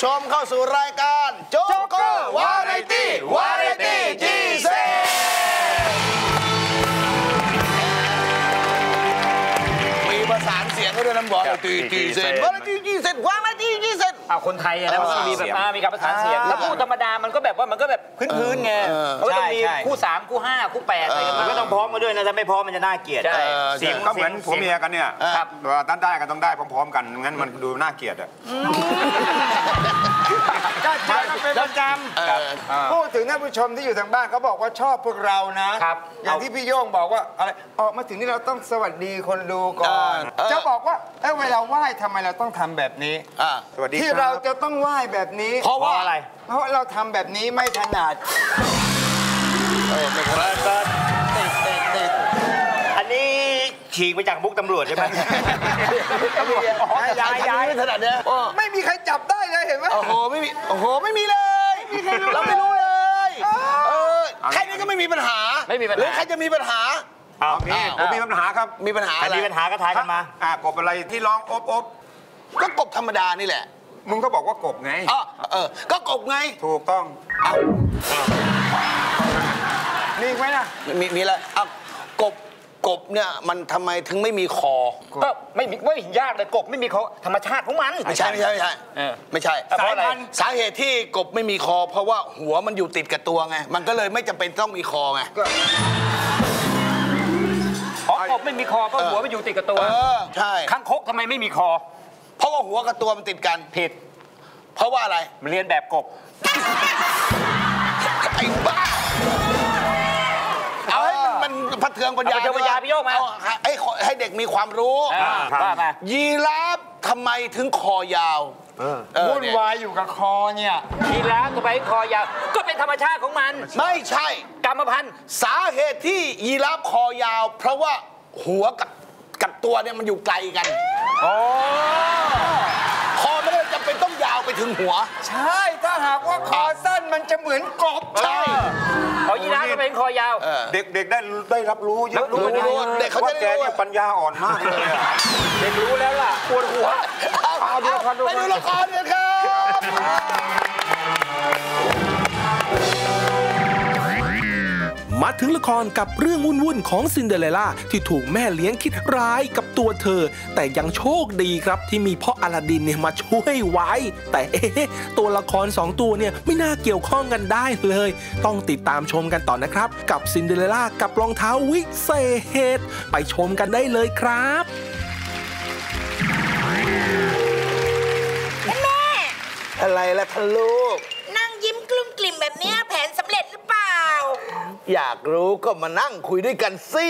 สู่รายการโจ๊กเกอร์วาไรตี้วาไรตี้จีเซมีประสานเสียงก็ด้วยน้ำบอลตีจีเซนวาไรตี้จีเซนวาไรตี้จีเซนเอาคนไทยอะนะมันต้องมีแบบอ่ามีการประสานเสียง ถ้าพูดธรรมดามันก็แบบว่ามันก็แบบพื้นๆไงเออมันก็ต้องมีใช่ใช่คู่สามคู่ห้าคู่แปดอะไรกันมัมานก็ต้องพร้อมกันด้วยนะถ้าไม่พร้อมมันจะน่าเกลียดใช่เสียงก็เหมือนผัวเมียกันเนี่ยครับว่าด้านได้กันต้องได้พร้อมๆกันงั้นมันดูน่าเกลียดอะก็ใช้ มันเป็นประจเออำพูดถึงท่านผู้ชมที่อยู่ทางบ้านเขาบอกว่าชอบพวกเรานะ ครับอย่างที่พี่โย่งบอกว่าอะไรออกมาถึงนี่เราต้องสวัสดีคนดูก่อน เออ จะบอกว่าเอ้ยเวลาไหว้ทำไมเราต้องทำแบบนี้ อะสวัสดีที่คเรารับจะต้องไหว้แบบนี้ เพราะว่าอะไร เพราะเราทำแบบนี้ไม่ถนัดเออไม่ครับติดติดติดอันนี้ฉีกไปจากมุกตำรวจใช่ไหมย้ายย้าย ไม่ถนัดเนี่ยโอ้ไม่มีใครจับได้เลยเห็นไหม โอ้โห ไม่มี โอ้โห ไม่มีเลย เราไม่รู้เลยเออแค่นี้ก็ไม่มีปัญหาไม่มีปัญหา หรือใครจะมีปัญหาเอานี่ผมมีปัญหาครับมีปัญหาใครอะไรมีปัญหาก็ทายกันมาอ่ากบอะไรที่ร้องอบอบก็กบธรรมดานี่แหละมึงก็บอกว่ากบไงอ๋อเออ ก็กบไง ถูกต้องเอามีอีกไหมนะมีมีอะไรเอากบ กบเนี่ยมันทำไมถึงไม่มีคอ ก็ไม่มีไม่เห็นยากเลยกบไม่มีเขาธรรมชาติของมัน ไม่ใช่ไม่ใช่ไม่ใช่เออไม่ใช่เพราะอะไรสาเหตุที่กบไม่มีคอ เพราะว่าหัวมันอยู่ติดกับตัวไงมันก็เลยไม่จำเป็นต้องมีคอไงอ๋อกบไม่มีคอเพราะหัวมันอยู่ติดกับตัวเออใช่ข้างคกทำไมไม่มีคอเพราะว่าหัวกับตัวมันติดกัน ผิดเพราะว่าอะไร มันเรียนแบบกบ ไอ้บ้าเอาให้มันมัน พัดเทืองปัญญาเอาพัดเทืองปัญญาพี่โย่งมาเอให้ขอให้เด็กมีความรู้อ่าว่ามา ยีราฟทำไมถึงคอยาวเออวุ่นเนี่ยวายอยู่กับคอเนี่ย ยีราฟทำไมคอยาว ก็เป็นธรรมชาติของมัน ไม่ใช่ กรรมพันธุ์ สาเหตุที่ยีราฟคอยาว เพราะว่าหัวกับกับตัวเนี่ยมันอยู่ไกลกัน คอไม่ได้จำเป็นต้องยาวไปถึงหัว ใช่ ถ้าหากว่าคอสั้นมันจะเหมือนกบใช่อ๋อยีราฟก็เป็น คอยาวเออเด็กๆได้ได้รับรู้เยอะรู้เลยนะรู้เด็กเขาจะว่าได้แกรู้เนี่ยปัญญาอ่อนมากเลยอะเด็กรู้แล้วล่ะปวดหัวเอาเอาดูละครไปดูละครกันครับ มาถึงละครกับเรื่องวุ่นๆของซินเดอเรลล่าที่ถูกแม่เลี้ยงคิดร้ายกับตัวเธอ แต่ยังโชคดีครับที่มีพ่ออลาดินเนี่ยมาช่วยไว้ แต่เอ๊ะตัวละครสองตัวเนี่ยไม่น่าเกี่ยวข้องกันได้เลย ต้องติดตามชมกันต่อนะครับ กับซินเดอเรลล่ากับรองเท้าวิเศษ ไปชมกันได้เลยครับแม่อะไรล่ะคะลูก นั่งยิ้มกลุ้มกลิ่มแบบเนี้ยแผนสำเร็จหรือเปล่า อยากรู้ก็มานั่งคุยด้วยกันสิ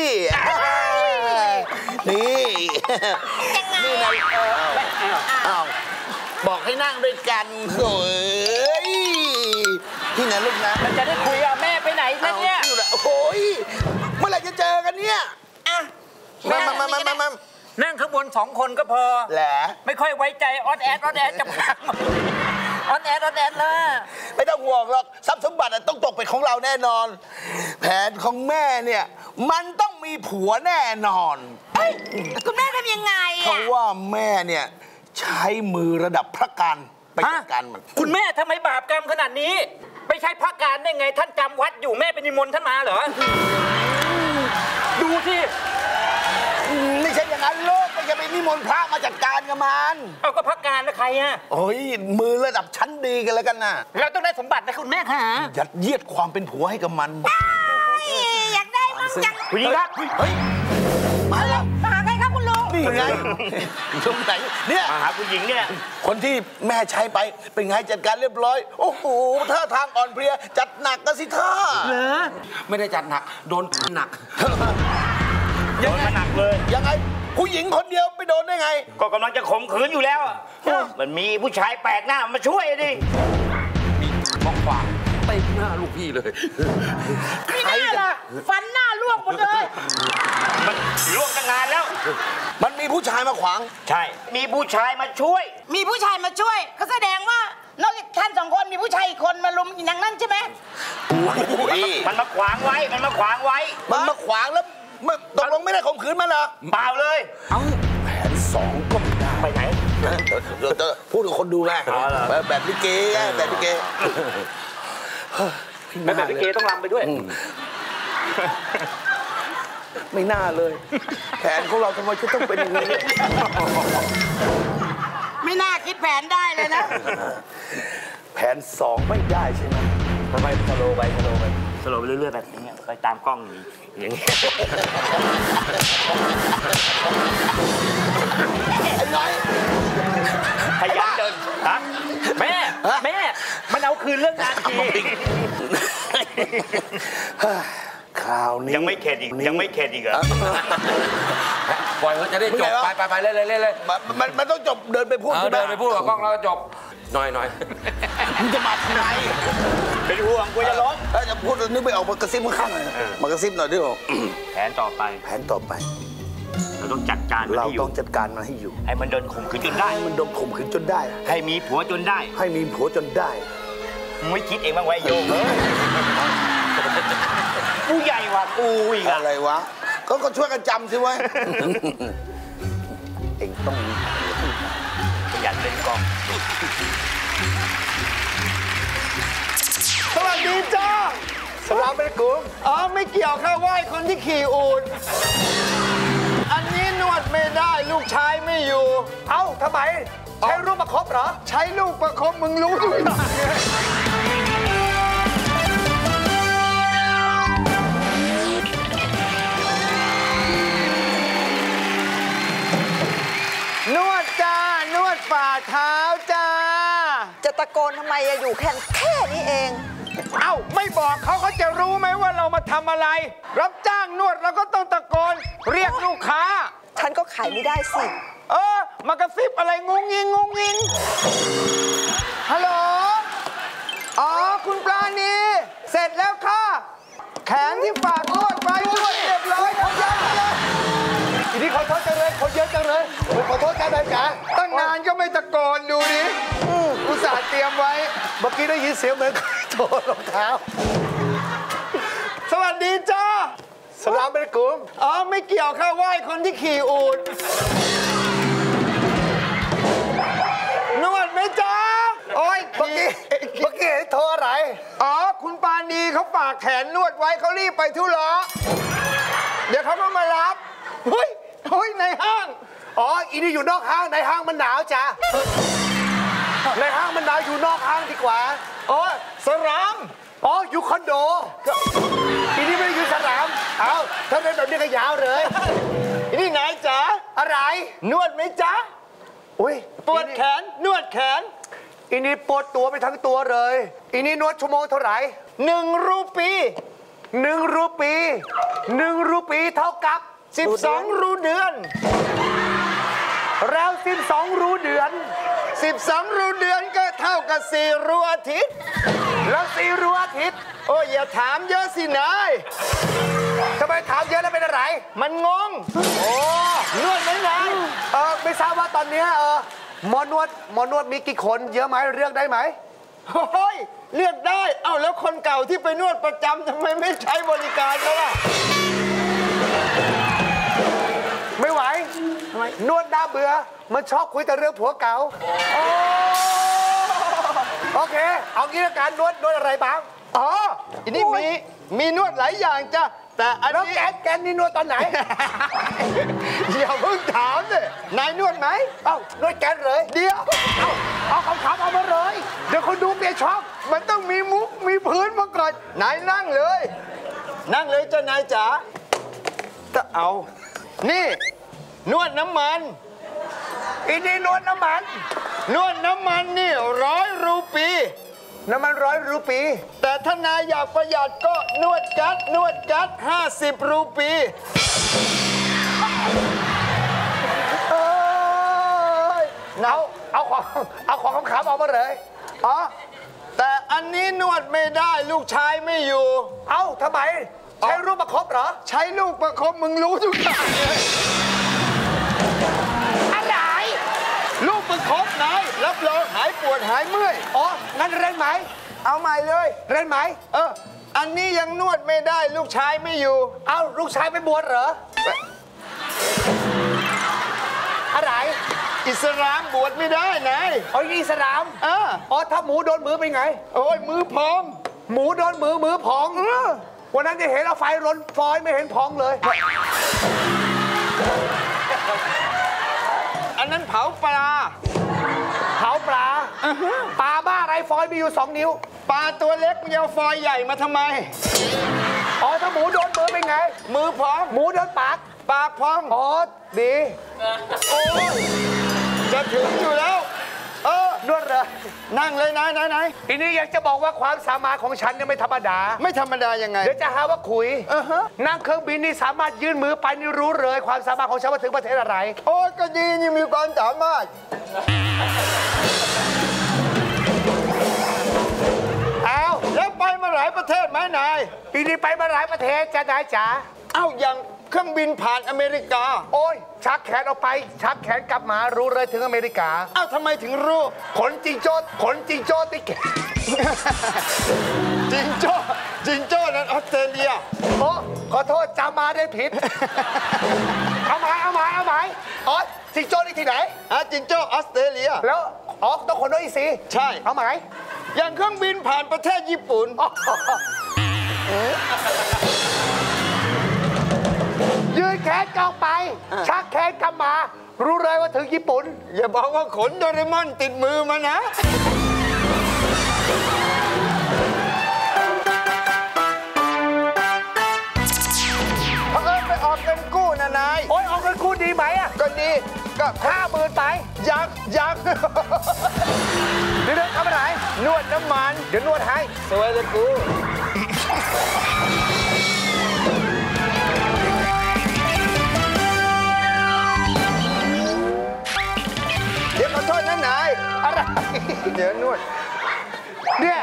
นี่ยังไงนี่นะเอออ้าวบอกให้นั่งด้วยกันโอ้ยที่ไหนลูกนะมันจะได้คุยกับแม่ไปไหนนั่นเนี่ยอาที่ละโอ้ยเมื่อไหร่จะเจอกันเนี่ยอะมามามามามามานั่งข้างบนสองคนก็พอแหละไม่ค่อยไว้ใจออดแอดออดแอดจะพัง ออดแอดออดแอดนะไม่ต้องห่วงหรอกทรัพย์สมบัติอะต้องตกเป็นของเราแน่นอน แผนของแม่เนี่ย มันต้องมีผัวแน่นอน คุณแม่ทำยังไงเพอะราะว่าแม่เนี่ย ใช้มือระดับพระการไปจัดการมัน คุณแม่ทำไมบาปกรรมขนาดนี้ ไม่ใช่พระการได้ไง ท่านจำวัดอยู่แม่เป็นนิมนต์ท่านมาเหรอ ดูที่ ไม่ใช่อย่างนั้นลูกไม่ จะไปนิมนต์พระมาจัดการกับมันเอาก็พระการนะใครอะโอ้ยมือระดับชั้นดีกันแล้วกันนะเราต้องได้สมบัตินะคุณแม่ค่ะยัดเยียดความเป็นผัวให้กับมันอยากได้มั่งจังคุณหญิงครับเฮ้ยมาแล้วมาหาใครครับคุณลุงนี่ไงตรงไหนเนี่ยมาหาผู้หญิงเนี่ยคนที่แม่ใช้ไปเป็นไงจัดการเรียบร้อย โอ้โหท่าทางอ่อนเพลียจัดหนักกันสิท่าไม่ได้จัดหนัก โดนหนักโดนมาหนักเลยยังไง ผู้หญิงคนเดียวไปโดนได้ไง ก็กำลังจะข่มขืนอยู่แล้วอะมันมีผู้ชายแปลกหน้ามาช่วยดิ มีมองขวางเตะหน้าลูกพี่เลยไม่น่าล่ะฟันหน้าลวกหมดเลย มันล่วงตั้งนานแล้ว มันมีผู้ชายมาขวาง ใช่ มีผู้ชายมาช่วย มีผู้ชายมาช่วย ก็แสดงว่านอกจากท่านสองคนมีผู้ชายอีกคนมาลุมอย่างนั้นใช่ไหม มันมาขวางไว้ มันมาขวางไว้ มันมาขวางแล้ว มันตกลงไม่ได้ข่มขืนมันเหรอเปล่าเลยแผนสองก็ไม่ได้ไปไหนเเดี๋ยวจะพูดกับคนดูไงแบบแบบลิเกไงแบบลิเกแม่แบบพี่เกต้องรำไปด้วย ไม่น่าเลย แผนของเราทำไมจะต้องเป็นอย่างนี้ไม่น่าคิดแผนได้เลยนะ แผนสองไม่ได้ใช่ไหมทำไมสโลว์ไปสโลว์ไป สโลว์ไปเรื่อยๆแบบนี้ไปตามกล้องอย่างนี้ไอ้น้อยขยันเดินฮะแม่แม่ มันเอาคืนเรื่องงานทีคราวนี้ยังไม่เข็ดอีกยังไม่เข็ดอีกเหรอปล่อยเขาจะได้จบไปไปไปเล่นเลยเล่นเลยมันมันมันต้องจบเดินไปพูดเออใช่หมเดินไปพูดกับกล้องแล้วก็จบหน่อยหน่อยมึงจะมาทำไมเป็นห่วงกลัวจะร้องเออจะ พูดนึกไม่ออกมากระซิบข้างๆหน่อยมากระซิบหน่อยดิบอกแผนต่อไป แผนต่อไป เราต้องจัดการมันเราให้อยู่ต้องจัดการมันให้อยู่ ให้มันโดนข่มขืนจนได้ ให้มันโดนข่มขืนจนได้ ให้มีผัวจนได้ให้มีผัวจนได้ มึงไม่คิดเองบ้างไวะไอ้โยมผู้ใหญ่กว่ากูอีกอะอะไรวะก็ก็ช่วยกันจำสิเว้ย เองต้องมีขยันเล่นกล้อง ดีจ้าสลามเป็นกุมอ๋อไม่เกี่ยวแค่ไหว้คนที่ขี่อูดอันนี้นวดไม่ได้ลูกชายไม่อยู่ เอ้าทำไม ใช้รูปประคบเหรอ ใช้ลูกประคบมึงรู้ทุกอย่างเลยนวดจ้า นวดฝ่าเท้าจ้า จะตะโกนทำไมอะอยู่แค่แค่นี้เอง เอ้า ไม่บอกเขาเขาจะรู้ไหมว่าเรามาทำอะไร รับจ้างนวดเราก็ต้องตะโกนเรียกลูกค้า ฉันก็ขายไม่ได้สิ เออ มากระซิบอะไรงงยิงงงยิงฮัลโหล อ๋อ คุณปราณี เสร็จแล้วค่ะ แขนที่ฝากนวดไว้นวดเรียบร้อยเขาเยอะเลยทีนี้ขอ โทษจังเลยเขาเยอะจังเลยขอโทษจ้าได้จ๋าตั้งนานก็ไม่ตะโกนดูดิอืมอุตส่าห์เตรียมไว้ เมื่อกี้ได้ยินเสียงเหมือนใครโดนรองเท้า สวัสดีจ้าสลามเป็นกลุ่มอ๋อ ไม่เกี่ยวค่ะไหว้คนที่ขี่อูดนวดไหมจ๊ะโอ้ยเมื่อกี้เมื่อกี้โทรอะไร อ๋อ คุณปานีเขาฝากแขนนวดไว้เขารีบไปธุระเดี๋ยวเขาก็มารับเฮ้ย เฮ้ยในห้าง อ๋อ อีนี่อยู่นอกห้าง ในห้างมันหนาวจ้ะ ในห้างมันหนาวอยู่นอกห้างดีกว่า อ๋อ สราม อ๋อ อยู่คอนโด อีนี่ไม่ได้อยู่สราม เอาถ้าเป็นแบบนี้ก็ยาวเลย อีนี่ไหนจ๊ะอะไร นวดไหมจ๊ะ อุ้ยปวดแขน นวดแขน อีนี่ปวดตัวไปทั้งตัวเลย อีนี่นวดชั่วโมงเท่าไหร่หนึ่งรูปีหนึ่งรูปีหนึ่งรูปีเท่ากับ 12 รูเดือน แล้ว 12 รูเดือน 12 รูเดือนก็เท่ากับ 4 รูอาทิตย์ แล้ว 4 รูอาทิตย์ โอ้ยอย่าถามเยอะสินายทำไมถามเยอะแล้วเป็นอะไร มันงง โอ้นวดไหมนายเออไม่ทราบว่าตอนเนี้ยเออหมอนวดหมอนวดมีกี่คนเยอะไหมเลือกได้ไหม โอ้ยเลือกได้ เอ้าแล้วคนเก่าที่ไปนวดประจำทำไมไม่ใช้บริการเขาล่ะ ไม่ไหวทำไมนวดน่าเบื่อ มันชอบคุยแต่เรื่องผัวเก่าโอ้โอเค เอางี้ละกันนวดนวดอะไรบ้าง อ๋ออันนี้มี มีนวดหลายอย่างจ้ะ แต่อันนี้แกนแกนนี่นวดตอนไหน อย่าเพิ่งถามเลยนายนวดไหม เอ้านวดแกนเลย เดี๋ยว เอาเอาคำถามเอามาเลย เดี๋ยวคนดูเปียช็อกมันต้องมีมุก มีพื้นมาก่อนนายนั่งเลย นั่งเลยเจ้านายจ๋าจะเอา นี่ นวดน้ำมันอีนี่นวดน้ำมัน นวดน้ำมันนี่ร้อยรูปี น้ำมันร้อยรูปี แต่ถ้านายอยากประหยัดก็นวดกัดนวดกัด50 รูปีเอ้ยเอาเอาของเอาของขำๆออกมาเลยอ๋อแต่อันนี้นวดไม่ได้ลูกชายไม่อยู่ เอ้าทำไม ใช้รูปประคบเหรอ ใช้ลูกประคบมึงรู้ทุกอย่างเลยอะไรลูกประคบนายรับรองหายปวดหายเมื่อยอ๋องั้นเล่นไหม เอาใหม่เลยเล่นไหม เออ อันนี้ยังนวดไม่ได้ลูกชายไม่อยู่ เอ้าลูกชายไปบวชเหรออะไรอิสลามบวชไม่ได้นายเอาอิสลามเอออ๋อถ้าหมูโดนมือเป็นไง โอ้ยมือพอง หมูโดนมือมือพอง วันนั้นจะเห็นเอาไฟร้นฟอยไม่เห็นพองเลย อันนั้นเผาปลา เผาปลา ปลาบ้าอะไรฟอยมีอยู่สองนิ้ว ปลาตัวเล็กมันจะเอาฟอยใหญ่มาทำไม อ๋อ ถ้าหมูโดนมือเป็นไง มือพอง หมูโดนปาก ปากพอง อ๋อ ดี โอ้ยจะถึงอยู่แล้วเออ นวดเลยนั่งเลยนายนายนายทีนี้อยากจะบอกว่าความสามารถของฉันเนี่ยไม่ธรรมดา ไม่ธรรมดายังไง เดี๋ยวจะหาว่าคุยอ่าฮะนั่งเครื่องบินนี่สามารถยื่นมือไปนี่รู้เลย ความสามารถของฉันว่าถึงประเทศอะไร โอ้ยก็ดีนี่มีความสามารถเอาแล้วไปมาหลายประเทศไหมนายทีนี้ไปมาหลายประเทศจะนายจ๋าเอ้าอย่าง เครื่องบินผ่านอเมริกา โอ้ย ชักแขนออกไป ชักแขนกลับมารู้เลยถึงอเมริกาเอ้าทำไมถึงรู้ ขนจิงโจ้ขนจิงโจ้ติเกตจิงโจ้จิงโจ้นั้นออสเตรเลียโอ้ขอโทษจำมาได้ผิด เอาหมายเอาหมายเอาหมายอ๋อจิงโจ้นี่ที่ไหนอะจิงโจ้ออสเตรเลีย แล้วอ๋อต้องขนด้วยอีซีใช่ เอาหมายอย่างเครื่องบินผ่านประเทศญี่ปุ่น นแขนกลับไป ชักแขนกลับมา รู้เลยว่าถึงญี่ปุ่น อย่าบอกว่าขนโดเรมอนติดมือมานะ เพราะเอิญไปออกเงินกู้นะนาย โอ้ยเอาเงินกู้ดีไหมอะก็ดีก็ห้าหมื่นไป ยักยัก เดี๋ยวเดินเข้าไปไหน นวดน้ำมัน เดี๋ยวนวดให้ สวยเลยกู เดี๋ยวนวด เนี่ย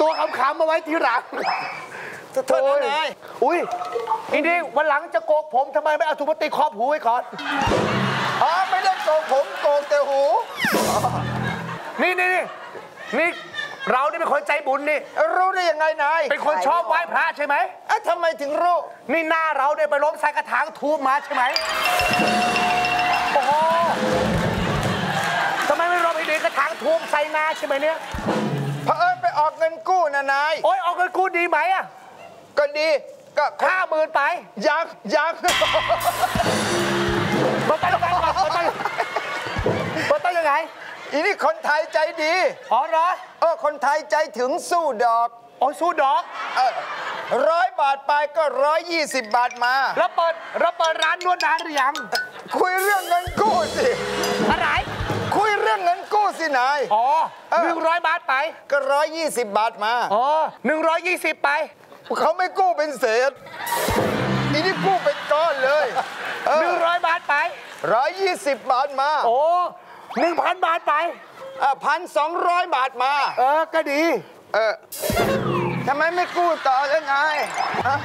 ตัวขำๆมาไว้ทีหลังขอโทษนะนายอุ้ยอีนี่วันหลังจะโกกผมทำไมไม่เอาถุงพลาสติกครอบหูไว้ก่อน อ๋อ ไม่ได้โกงผมโกงแต่หู นี่นี่นี่นี่เรานี่เป็นคนใจบุญนี่ รู้ได้ยังไงนาย เป็นคนชอบไหว้พระใช่ไหมอะทำไมถึงรู้ นี่หน้าเราเนี่ยไปล้มใส่กระถางทูบมาใช่ไหม โอ้โหทำไมไม่ ล้มไอเด็กกระถางทูบใส่หน้าใช่ไหมเนี่ยเพราะเอิญไปออกเงินกู้นะนาย โอ้ยเอาเงินกู้ดีไหมอะก็ดีก็ห้าหมื่นไป ยักยักมันต้องยังไงก่อนมันต้องมันต้องยังไงอีนี่คนไทยใจดีอ๋อเหรอเออคนไทยใจถึงสู้ดอกโอ้ยสู้ดอกเออร้อยบาทไปก็ร้อยยี่สิบบาทมา แล้วเปิดแล้วเปิดร้านนวดนานหรือยัง คุยเรื่องเงินกู้สิ อะไร คุยเรื่องเงินกู้ สินาย อ๋อเออหนึ่งร้อยบาทไป ก็ร้อยยี่สิบบาทมา อ๋อหนึ่งร้อยยี่สิบไป เขาไม่กู้เป็นเศษอีนี่กู้เป็นก้อนเลยหนึ่งร้อยบาทไปร้อยยี่สิบบาทมา โอ้หนึ่งพันบาทไปพันสองร้อยบาทมา เออ ก็ดี เออทำไมไม่กู้ต่อแล้วไงฮะ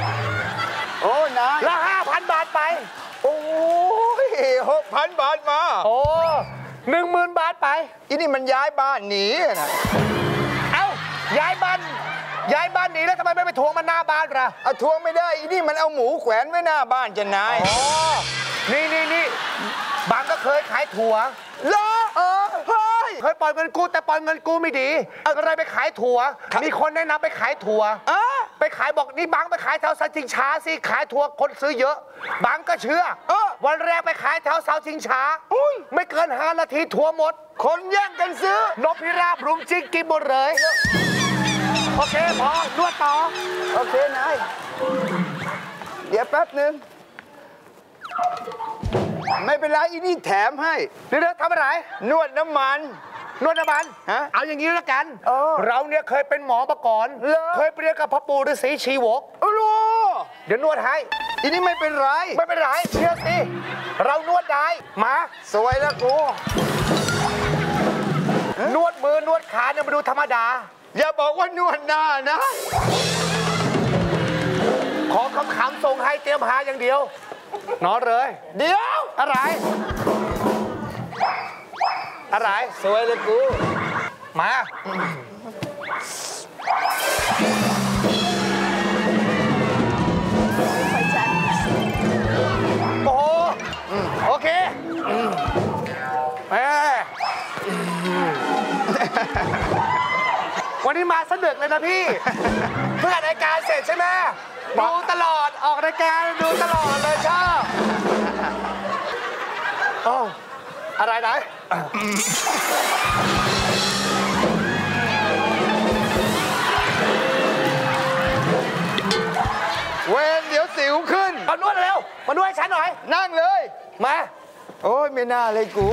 โอ้นายแล้วห้าพันบาทไป โอ้ยหกพันบาทมา โอ้หนึ่งหมื่นบาท ไป อีนี่มันย้ายบ้านหนีนะเอ้าย้ายบ้าน ย้ายบ้านหนีแล้วทำไมไม่ไปทวงมันหน้าบ้านล่ะเอาทวงไม่ได้ อีนี่มันเอาหมูแขวนไว้หน้าบ้านจะนายอ๋อนี่นี่นี่บางก็เคยขายถั่วเหรอเออเฮ้ยเคยปล่อยเงินกู้แต่ปล่อยเงินกู้ไม่ดีก็เลยไปขายถั่ว มีคนแนะนำไปขายถั่วอะไปขายบอกนี่บังไปขายแถวเสาชิงช้าสิขายถั่วคนซื้อเยอะบังก็เชื่อเออ วันแรกไปขายแถวเสาชิงช้าอุ้ยไม่เกินห้านาทีถั่วหมด คนแย่งกันซื้อนกพิราบรุมจิ้งกินหมดเลย โอเคพอนวดต่อ โอเคนาย เดี๋ยวแป๊บหนึ่งไม่เป็นไรอีนี่แถมให้ เดี๋ยวๆทำอะไร นวดน้ำมัน นวดน้ำมันฮะเอาอย่างนี้แล้วกันเออเราเนี่ยเคยเป็นหมอมาก่อนเหรอเคยไปเรียนกับพระปู่ฤาษีชีวกโอ้โหเดี๋ยวนวดให้อีนี่ไม่เป็นไร ไม่เป็นไรเชื่อสิ เรานวดได้ มา สวยแล้วกู นวดมือนวดขาเนี่ยมาดูธรรมดา อย่าบอกว่านวดหน้านะ ขอคำๆส่งให้เตรียมหาอย่างเดียวนอนเลย เดี๋ยว อะไร อะไร สวยเลยกู มา โอ้โห โอเคแม่วันนี้มาสนึกเลยนะพี่ เพื่อนรายการเสร็จใช่ไหมดูตลอดออกรายการดูตลอดเลยชอบอ้าอะไรนะ เวนเดี๋ยวสิวขึ้น เอานวดเร็ว มานวดให้ฉันหน่อย นั่งเลย มา โอ้ยไม่น่าเลยกู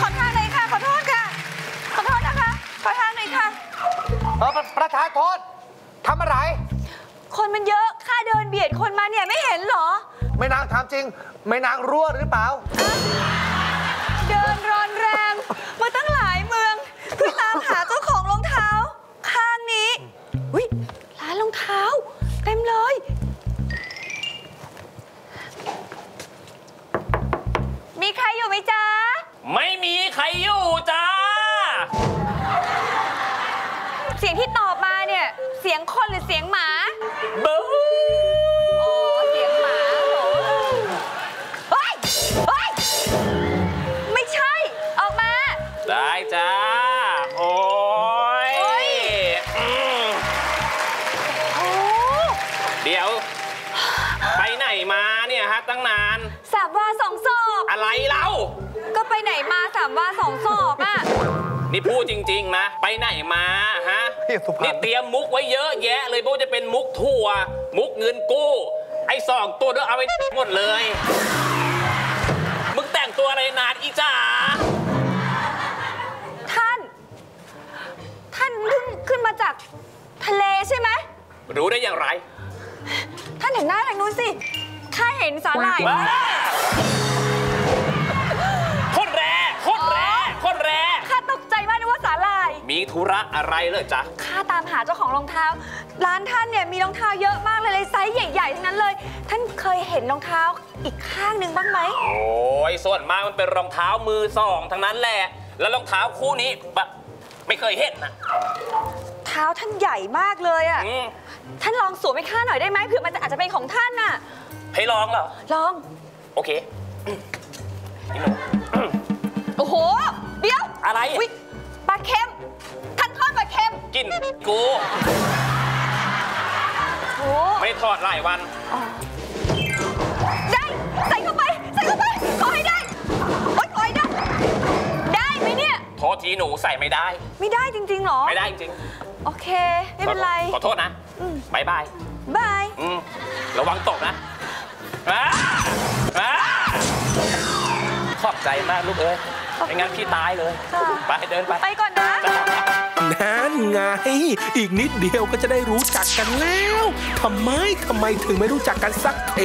ขอทางหน่อยค่ะ ขอโทษค่ะ ขอโทษนะคะ ขอทางหน่อยค่ะ เออประประธานโทษทำอะไร คนมันเยอะค่าเดินเบียดคนมาเนี่ยไม่เห็นเหรอ ไม่นางถามจริง ไม่นางรั่วหรือเปล่า อยู่ไหมจ๊ะ ไม่มีใครอยู่จ้า เสียงที่ตอบมาเนี่ย เสียงคนหรือเสียงหมาบูอ๋อ เสียงหมาเหรอเฮ้ยเฮ้ย ไม่ใช่ ออกมา ได้จ้า นี่พูดจริง ๆ นะ ไปไหนมาฮะ พี่สุภาพนี่เตรียมมุกไว้เยอะแยะเลยไม่ว่าจะเป็นมุกถั่ว มุกเงินกู้ ไอ้สองตัวเด้อเอาไปหมดเลย มึงแต่งตัวอะไรนานอีจ๋าท่าน ท่านเพิ่งขึ้นมาจากทะเลใช่ไหม รู้ได้อย่างไรท่านเห็นหน้าทางนู้นสิ ข้าเห็นสาหร่ายว้า ธุระอะไรเลยจ๊ะข้าตามหาเจ้าของรองเท้า ร้านท่านเนี่ยมีรองเท้าเยอะมากเลยเลยไซส์ใหญ่ๆทั้งนั้นเลย ท่านเคยเห็นรองเท้าอีกข้างหนึ่งบ้างไหมโอ้ยส่วนมากมันเป็นรองเท้ามือสองทั้งนั้นแหละ แล้วรองเท้าคู่นี้แบบไม่เคยเห็นนะเท้าท่านใหญ่มากเลยอะอืมท่านลองสวมให้ข้าหน่อยได้ไหมเผื่อมันจะอาจจะเป็นของท่านน่ะให้ลองเหรอลอง โอเคนี่หนูโอ้โห เดี๋ยว อะไรยปลาเค็ม กินกูโอ้ไม่ได้ทอดหลายวัน ได้ ใส่เข้าไป ใส่เข้าไป ขอให้ได้โอ๊ยขอให้ได้ ได้ไหมเนี่ย โทษทีหนูใส่ไม่ได้ ไม่ได้จริงๆเหรอ ไม่ได้จริงโอเค ไม่ๆเป็นไร ขอโทษนะอืมบายบาย บายอืมระวังตกนะอ้าอ้าขอบใจมากลูกเอ้ยไม่งั้นพี่ตายเลยค่ะไปเดินไป ไปก่อนนะ นั่นไง อีกนิดเดียวก็จะได้รู้จักกันแล้วทำไมทำไมถึงไม่รู้จักกันสักเท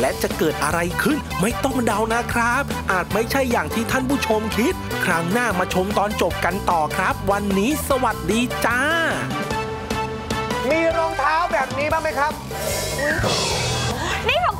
และจะเกิดอะไรขึ้นไม่ต้องเดานะครับ อาจไม่ใช่อย่างที่ท่านผู้ชมคิด ครั้งหน้ามาชมตอนจบกันต่อครับ วันนี้สวัสดีจ้า มีรองเท้าแบบนี้บ้างไหมครับ นี่ของ